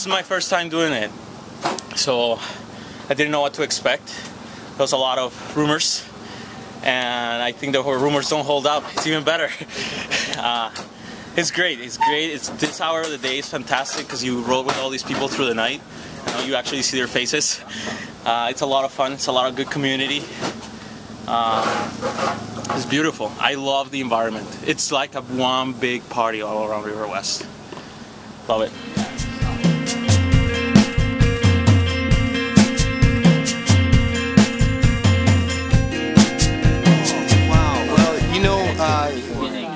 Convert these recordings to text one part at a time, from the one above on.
is my first time doing it, so I didn't know what to expect. There was a lot of rumors, and I think the rumors don't hold up. It's even better. uh, it's great. It's great. It's this hour of the day is fantastic because you rode with all these people through the night. You, you actually see their faces. Uh, it's a lot of fun. It's a lot of good community. Uh, it's beautiful. I love the environment. It's like a one big party all around River West. Love it.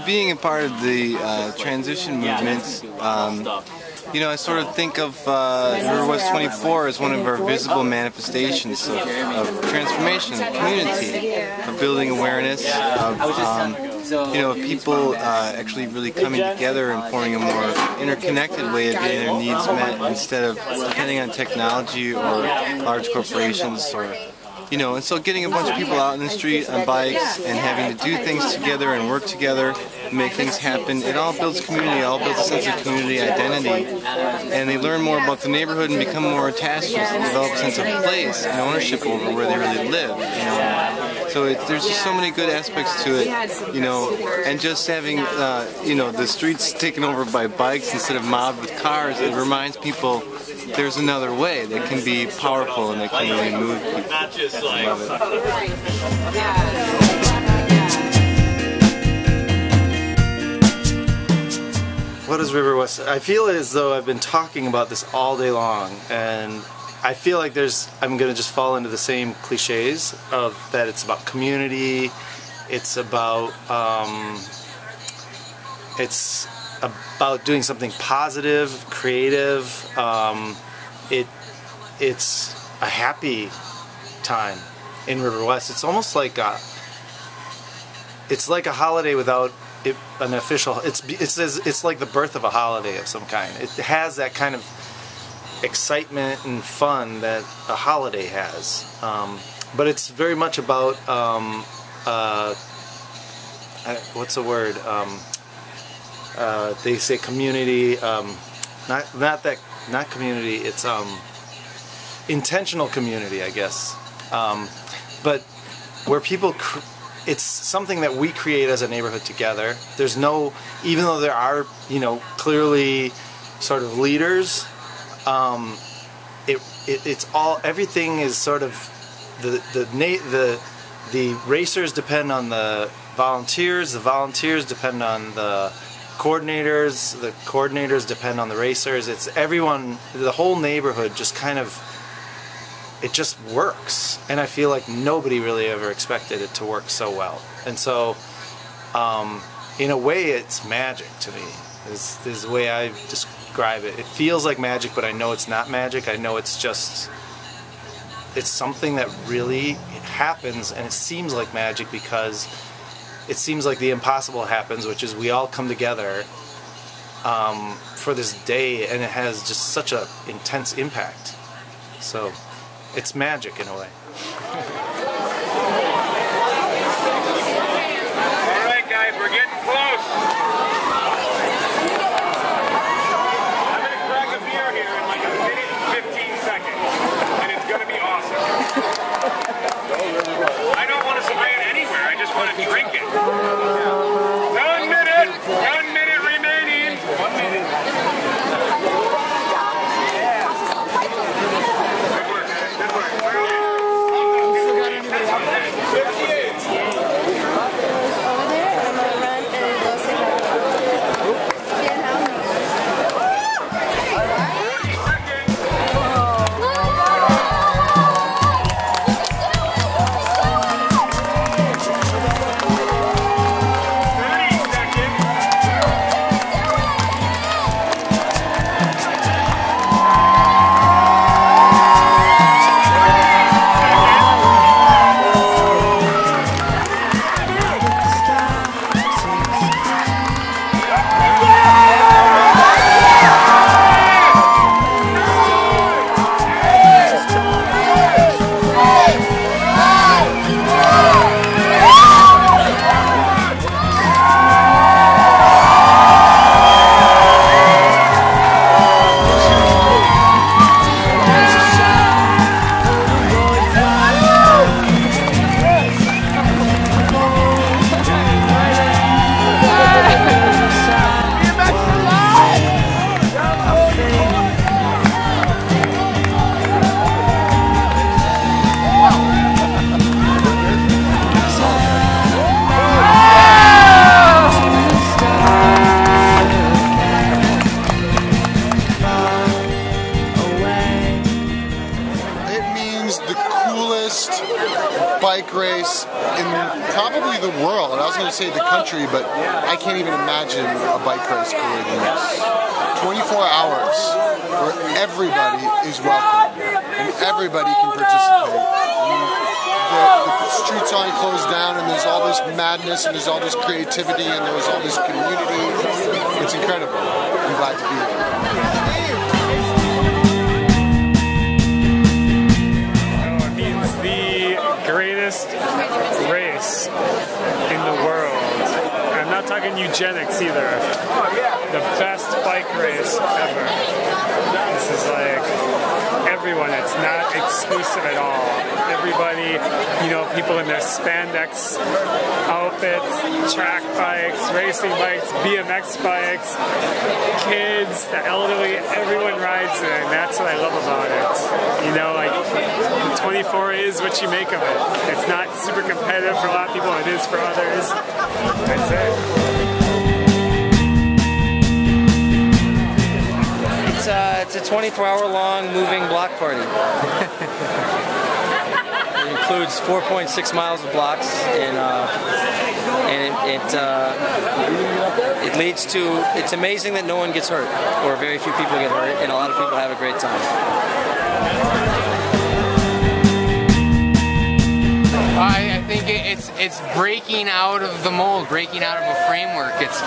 Being a part of the uh, transition movement, um, you know, I sort of think of uh, River West 24 as one of our visible manifestations of, of transformation, community, of building awareness, of, um, you know, people uh, actually really coming together and forming a more interconnected way of getting their needs met instead of depending on technology or large corporations or you know, and so getting a bunch of people out in the street on bikes and having to do things together and work together, make things happen, it all builds community, it all builds a sense of community identity. And they learn more about the neighborhood and become more attached to it and develop a sense of place and ownership over where they really live, you know. So it, there's just so many good aspects to it, you know, and just having, uh, you know, the streets taken over by bikes instead of mobbed with cars, it reminds people there's another way that can be powerful and that can really move people. I love it. What is River West? I feel as though I've been talking about this all day long and I feel like there's I'm gonna just fall into the same cliches of that it's about community, it's about um, it's about doing something positive, creative. Um, it it's a happy time in River West. It's almost like a it's like a holiday without it, an official. It's it's it's like the birth of a holiday of some kind. It has that kind of excitement and fun that a holiday has. Um, but it's very much about um, uh, what's the word? Um, uh, they say community. Not not that not community. It's um, intentional community, I guess. Um, but where people. it's something that we create as a neighborhood together. There's no, even though there are, you know, clearly sort of leaders um, it, it, it's all everything is sort of the the the the racers depend on the volunteers. The volunteers depend on the coordinators. The coordinators depend on the racers. It's everyone. The whole neighborhood just kind of it just works, and I feel like nobody really ever expected it to work so well. And so, um, in a way, it's magic to me. Is is the way I describe it. It feels like magic, but I know it's not magic. I know it's just it's something that really happens and it seems like magic because it seems like the impossible happens, which is we all come together um, for this day and it has just such an intense impact. So it's magic in a way. All right, guys, we're getting close. Say the country, but I can't even imagine a bike race cooler than this. 24 hours where everybody is welcome and everybody can participate. The, the streets aren't closed down, and there's all this madness, and there's all this creativity, and there's all this community. It's incredible. I'm glad to be here. Eugenics either. The best bike race ever. This is like everyone. It's not exclusive at all. Everybody, you know, people in their spandex outfits, track bikes, racing bikes, BMX bikes, kids, the elderly, everyone rides it, and that's what I love about it. You know, like 24 is what you make of it. It's not super competitive for a lot of people, it is for others. That's it. Uh, it's a 24 hour long moving block party. it includes 4.6 miles of blocks, and, uh, and it, it, uh, it leads to, it's amazing that no one gets hurt, or very few people get hurt, and a lot of people have a great time. I, I think it, it's it's breaking out of the mold, breaking out of a framework. It's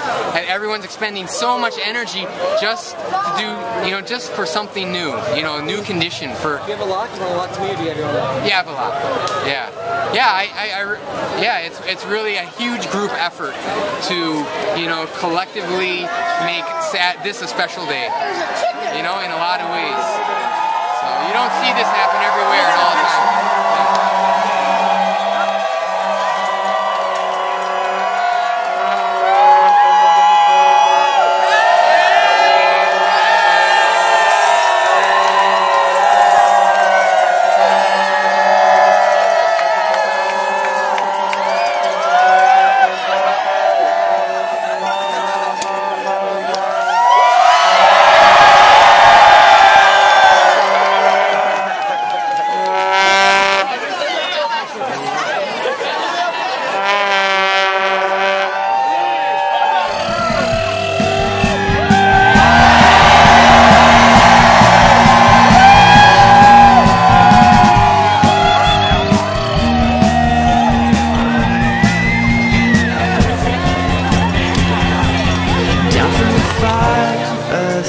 everyone's expending so much energy just to do, you know, just for something new, you know, a new condition for. Do you have a lot? You want a lock to me, or do you have own lock? Yeah, I have a lot. Yeah, yeah, I, I, I yeah, it's it's really a huge group effort to, you know, collectively make sat this a special day. You know, in a lot of ways. So you don't see this happen everywhere and all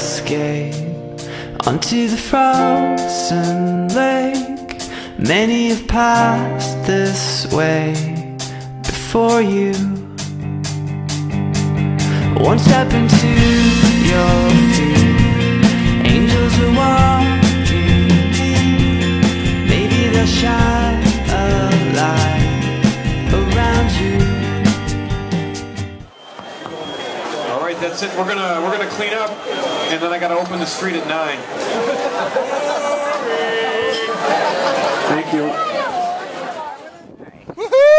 escape onto the frozen lake. Many have passed this way before you. One step into your feet, angels are walking that's it. We're gonna we're gonna clean up, and then I gotta open the street at nine. Thank you. That's